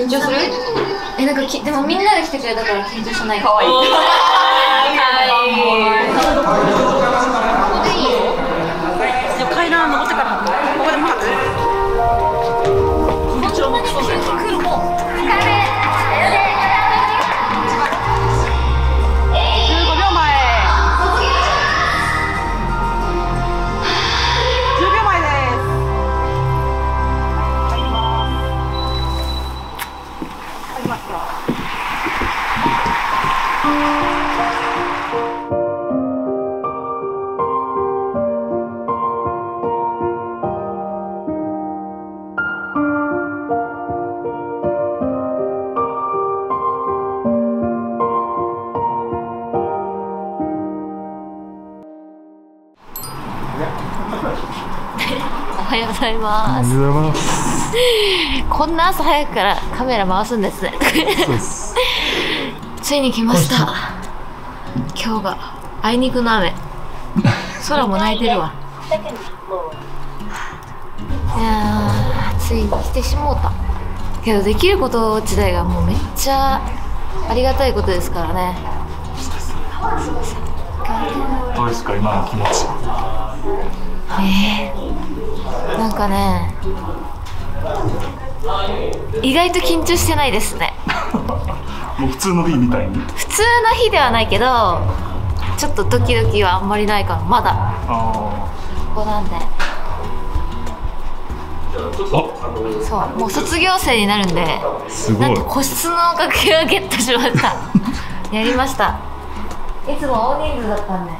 緊張する？えなんかきでもみんなで来てくれたから緊張しないか。わい。いかわい。い。じゃあ階段おはようございます。こんな朝早くからカメラ回すんですね。ついに来ました。今日があいにくの雨。空も泣いてるわ。いやーついに来てしもうた。けどできること自体がもうめっちゃありがたいことですからね。どうですか今の気持ち。えー、なんかね意外と緊張してないですね普通の B みたいに？普通の日ではないけどちょっとドキドキはあんまりないからまだ。あここなんで。あ。そう。もう卒業生になるんであ、すごい。なんと。個室の楽屋をゲットしました。やりました。いつも大人数だったんで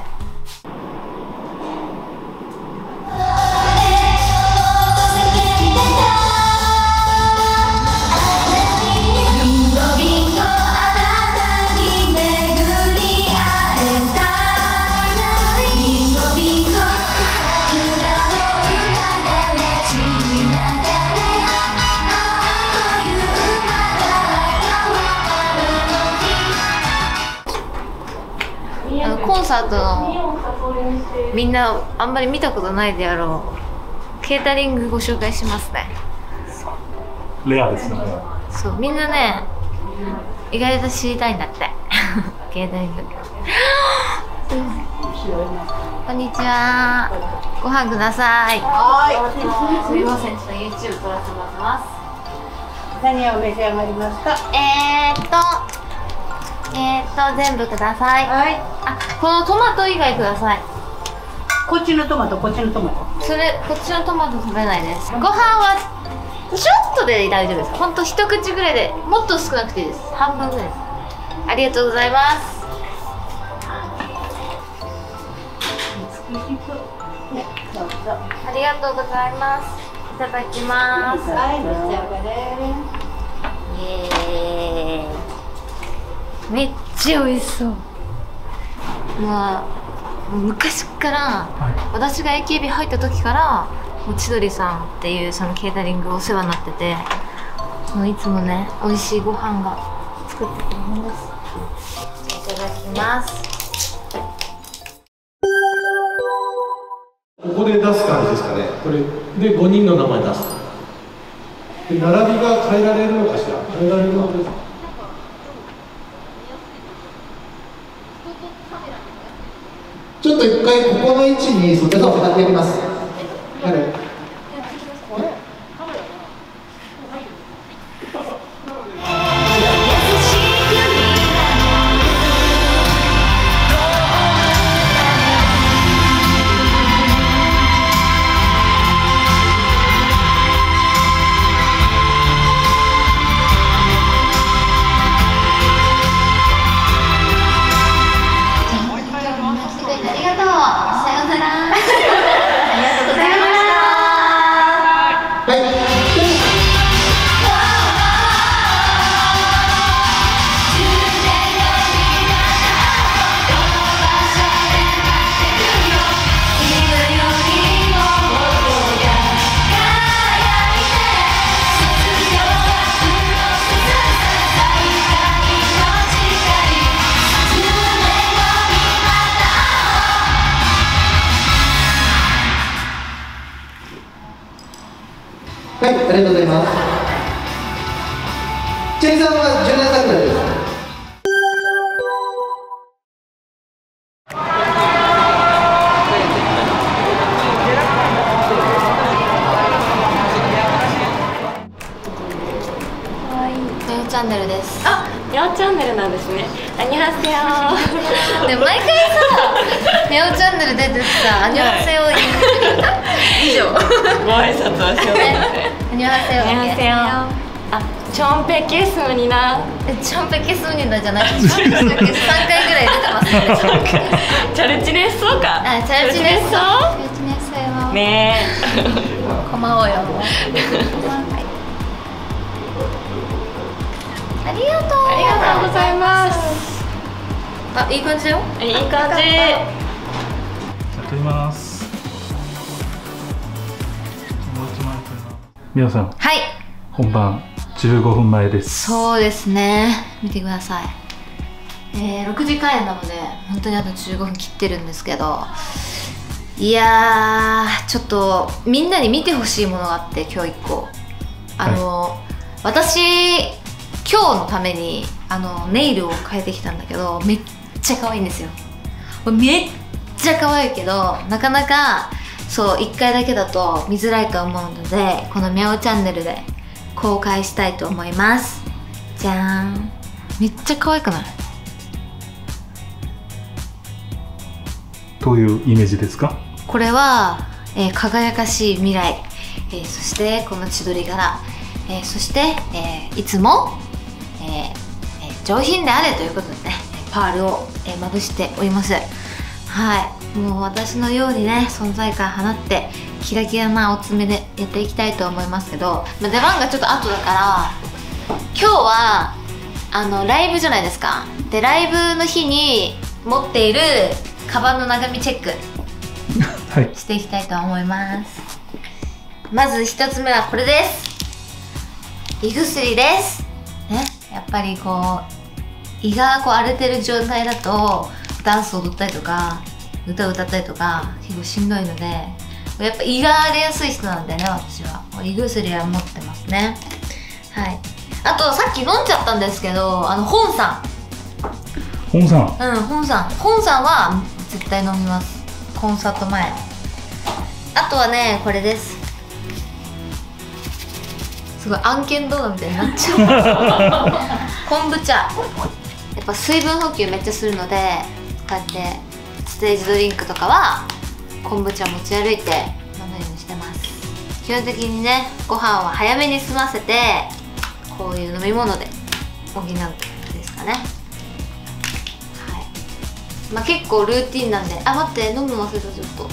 サートのみんなあんまり見たことないであろう。ケータリングご紹介しますね。レアですね。そうみんなね意外と知りたいんだって。ケータリング。こんにちは。ご飯ください。はすみませんちょっと YouTube 撮らせてもらってます。い何を召し上がりますか？えーっとえーっと全部ください。はい。あこのトマト以外ください。こっちのトマトこっちのトマト。それこっちのトマト食べないで。すご飯はちょっとで大丈夫ですほんと一口ぐらいでもっと少なくていいです。半分ぐらいです。ありがとうございます。ありがとうございます。いただきます。はい召し上がれ。イエーイめっちゃ美味しそうまあ昔から私が AKB 入った時からもう千鳥さんっていうそのケータリングお世話になっててもういつもね美味しいご飯が作ってくれるんですいただきますここで出す感じですかね。これで5人の名前出す。で並びが変えられるのかしら。変えられるのかちょっと一回ここの位置に袖が立ってみます。はい、ありがとうございます。チェリさんは17歳ぐらいですチャンネルですあ、ヤオチャンネルなんですね。アニハセヨ。で毎回さ メオチャンネル出てさ「アニョハセヨ」言ってる以上ご挨拶はしようと思って。アニョハセヨアニハセヨ。あ、チョンペケスムにな。えチョンペケスムニダじゃないチョンペケ3回ぐらい出てますねチャルチネッソか。あチャルチネッソチャルチネッソよねこ皆さんはい。本番15分前です。そうですね。見てください。えー、6時開演なので本当にあと15分切ってるんですけど。いやーちょっとみんなに見てほしいものがあって今日1個。あの、私今日のためにあのネイルを変えてきたんだけどめっちゃ可愛いんですよ。めっちゃ可愛いけどなかなかそう1回だけだと見づらいと思うのでこのミャオチャンネルで公開したいと思います。じゃーん。めっちゃ可愛くない？どういうイメージですか？これは、えー輝かしい未来、えーそしてこの千鳥柄、えーそして、えーいつも、えーえー上品であれということでねパールを、えーまぶしておりますはい。もう私のようにね存在感放ってキラキラなお爪でやっていきたいと思いますけど、まあ出番がちょっと後だから今日はあのライブじゃないですか。でライブの日に持っているカバンの長身チェック。はい。していきたいと思います。まず一つ目はこれです。胃薬です。ね？やっぱりこう胃がこう荒れてる状態だとダンス踊ったりとか歌歌ったりとか結構しんどいのでやっぱ胃が荒れやすい人なんでね私は。胃薬は持ってますね。はい。あとさっき飲んじゃったんですけどあの本さ本さん。んうん本さん。本さんは絶対飲みます。コンサート前。あとはねこれです。すごい案件動画みたいになっちゃう。昆布茶。やっぱ水分補給めっちゃするのでこうやってステージドリンクとかは昆布茶持ち歩いて飲むようにしてます。基本的にねご飯は早めに済ませてこういう飲み物で補うですかね。はい。まあ結構ルーティンなんであ待って飲むの忘れたちょっと。はい。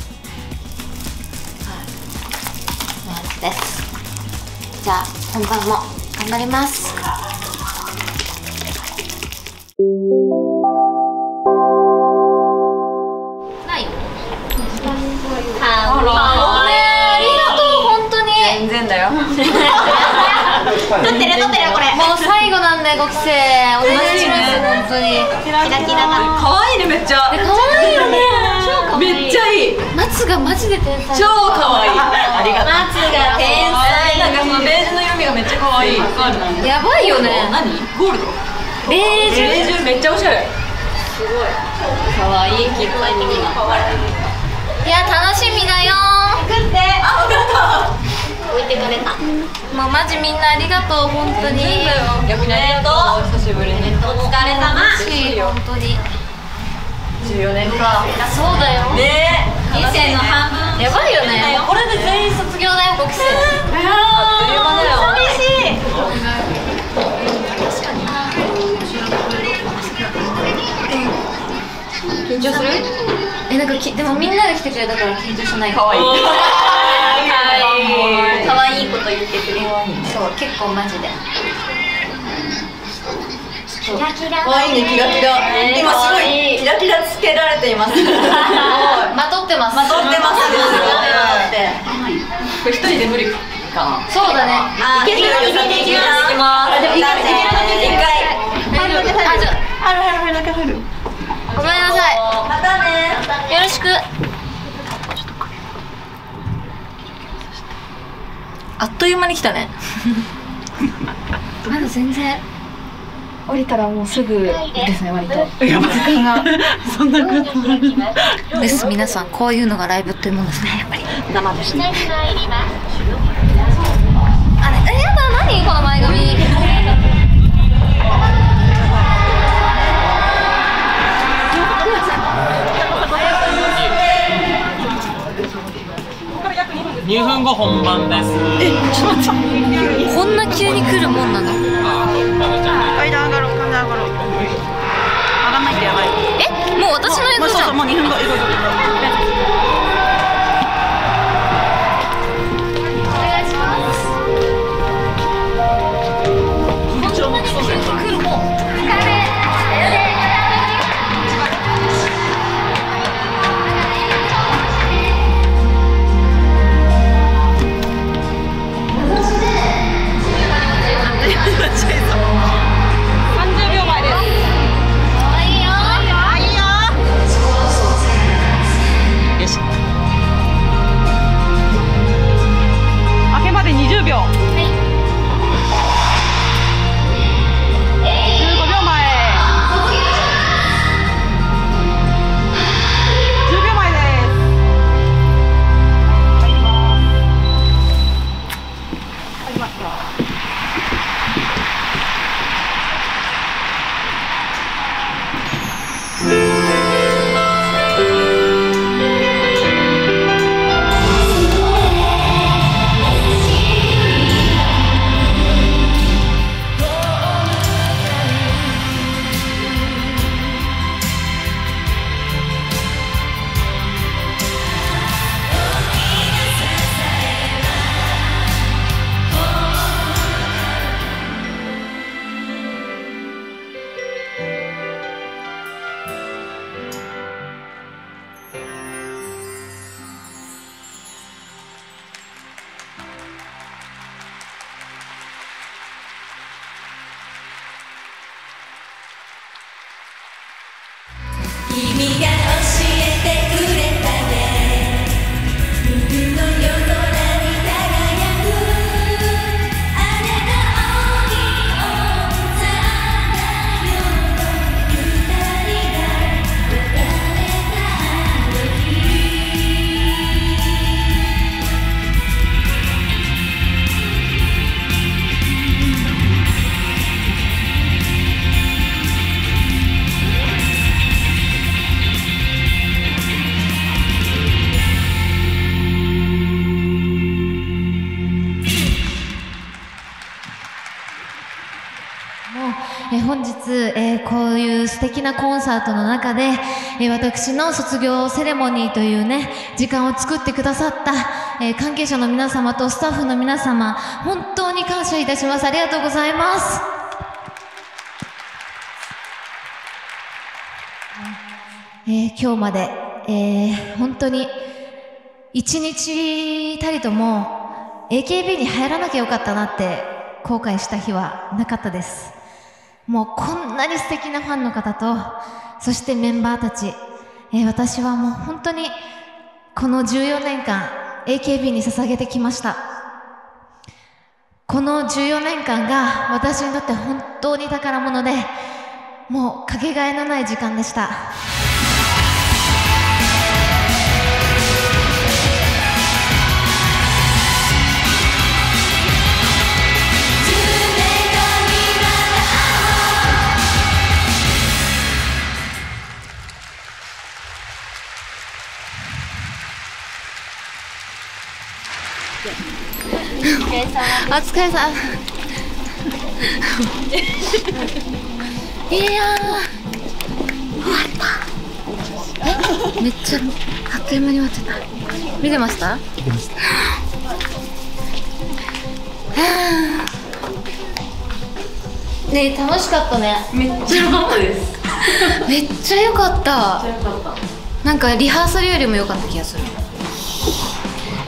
こんな感じです。じゃあ本番も頑張ります。撮ってるこれ。もう最後なんでご期生。お願いします本当に。キラキラが可愛いねめっちゃ。で可愛いよね。超可愛い。めっちゃいい。松がマジで天才超可愛い。ありがとう。松が天才。なんかそのベージュの色味がめっちゃ可愛い。やばいよね。何？ゴールド？ベージュ。ベージュめっちゃおしゃれ。可愛いいきっぱい耳がいや楽しみだよ。作って。あ分かった置いてかれた。もうマジみんなありがとう本当に。逆にありがとう。久しぶりに。お疲れ様。本当に。14年か。そうだよ。ね人生の半分。やばいよね。これで全員卒業だよ。ご期生あっとい。う間だよ。寂しい緊張する？えなんかきでもみんなが来てくれたから緊張しない。可愛い。可愛いこと言ってくれるそう結構マジでキラキラ可愛いねキラキラ。今すごいキラキラつけられてい ます。まとってますまとってますです。これ一人で無理かな。そうだねあいけるよいけるよいけるよいきます。あでもいける一回。大丈夫あじゃああるある入る。ごめんなさいまたね。よろしくあっという間に来たね。まだ全然降りたらもうすぐですね割と。時間が。そんなことです。皆さんこういうのがライブっていうもんですねやっぱり。生ですね。あれえやだ何この前髪2分後本番です。こんな急に来るもんなの？階段上がろう階段上がろう。上がんないとやばいえもう私のやつじゃん。もうそうそうもう2分後本日、えーこういう素敵なコンサートの中で、えー私の卒業セレモニーというね、時間を作ってくださった、えー関係者の皆様とスタッフの皆様、本当に感謝いたします。ありがとうございます。えー今日まで、えー本当に一日たりとも AKB に入らなきゃよかったなって後悔した日はなかったです。もうこんなに素敵なファンの方と、そしてメンバーたち、えー私はもう本当にこの14年間 AKB に捧げてきました。この14年間が私にとって本当に宝物で、もうかけがえのない時間でした。お疲れさん。いやー、終わった。え、めっちゃあっという間に終わってた。見てました？見ましたねえ楽しかったね。めっちゃ良かったですめっちゃ良かった。なんかリハーサルよりも良かった気がする。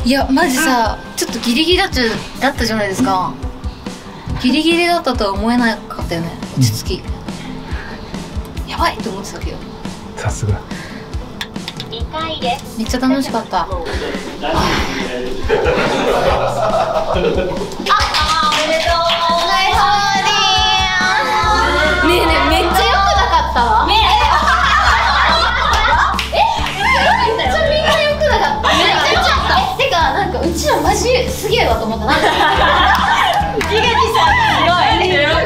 いやマジさ、ちょっとギリギリだっちゃだったじゃないですか。ギリギリだったとは思えなかったよね。落ち着き。やばいと思ってたけど。さすがめっちゃ楽しかった。ねげえちらマジすげえわと思ったな。ん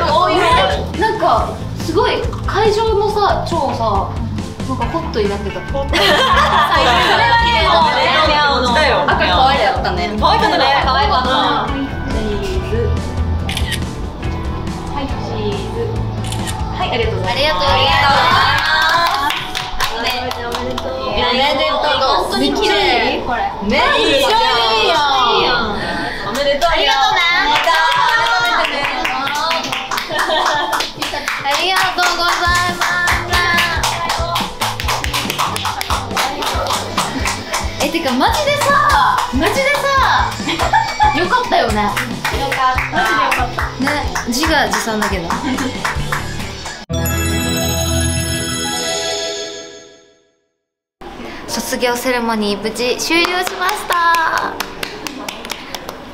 かいなんかすごい会場もさ超さなんかホットになってたホットそれはねもう赤可愛かったね可愛かったね可愛かったはいありがとうございますありがとうございますおめでとう本当に綺麗これねめっちかマジでさマジでさよかったよね。よかった。マジでよかった。ね自画自賛だけど。卒業セレモニー無事終了しました。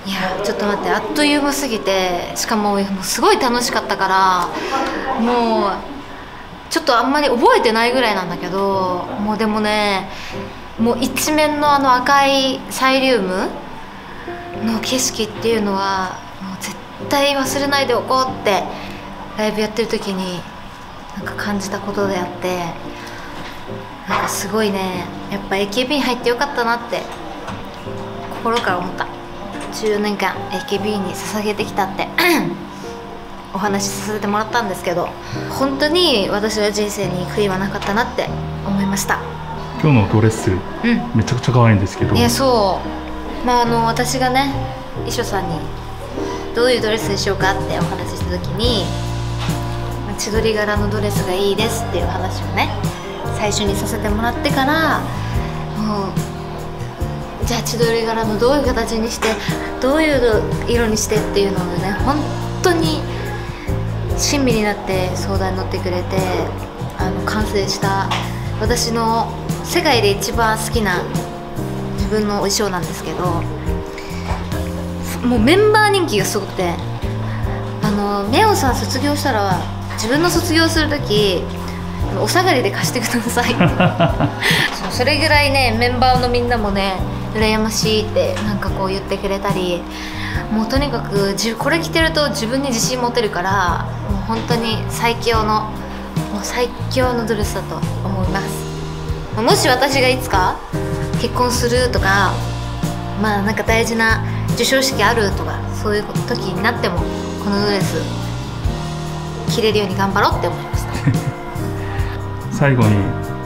いやちょっと待ってあっという間すぎてしかももうすごい楽しかったからもうちょっとあんまり覚えてないぐらいなんだけどもうでもねもう一面のあの赤いサイリウムの景色っていうのはもう絶対忘れないでおこうってライブやってる時になんか感じたことであってなんかすごいね。やっぱ AKB に入ってよかったなって心から思った。14年間 AKB に捧げてきたって お話しさせてもらったんですけど本当に私は人生に悔いはなかったなって思いました。今日のドレスうん。めちゃくちゃ可愛いんですけど。いやそう。まああの私がね衣装さんにどういうドレスにしようかってお話しした時にまあ千鳥柄のドレスがいいですっていう話をね最初にさせてもらってからもうじゃあ千鳥柄のどういう形にしてどういう色にしてっていうのをね本当に親身になって相談に乗ってくれてあの完成した私の世界で一番好きな自分の衣装なんですけどもうメンバー人気がすごくてあのメオさん卒業したら自分の卒業する時お下がりで貸してください。それぐらいねメンバーのみんなもね羨ましいってなんかこう言ってくれたりもうとにかくじこれ着てると自分に自信持てるからもう本当に最強のもう最強のドレスだと思いますもし私がいつか結婚するとかまあなんか大事な授賞式あるとかそういう時になってもこのドレス着れるように頑張ろうって思いました 最後に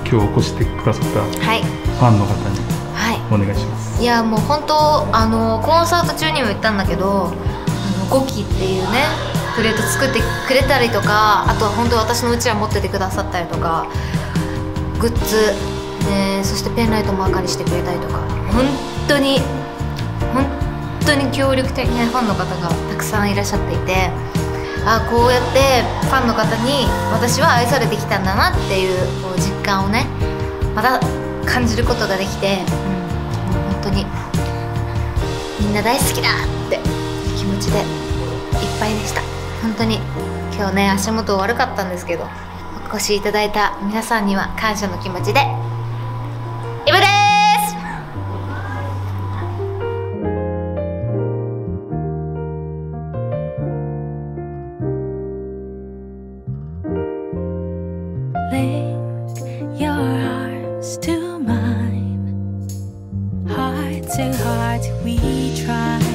今日起こしてくださったフはい。ァンの方にはい。お願いします。いやもう本当あのコンサート中にも言ったんだけどあのゴキっていうねプレート作ってくれたりとかあとは本当私のうちわ持っててくださったりとかグッズ、えそしてペンライトも明かりしてくれたりとか。本当に本当に協力的なファンの方がたくさんいらっしゃっていて。ああこうやってファンの方に私は愛されてきたんだなっていうこう実感をねまた感じることができて、うん、もう本当にみんな大好きだって気持ちでいっぱいでした。本当に今日ね足元悪かったんですけどお越しいただいた皆さんには感謝の気持ちで Your arms to mine. Heart to heart, we try.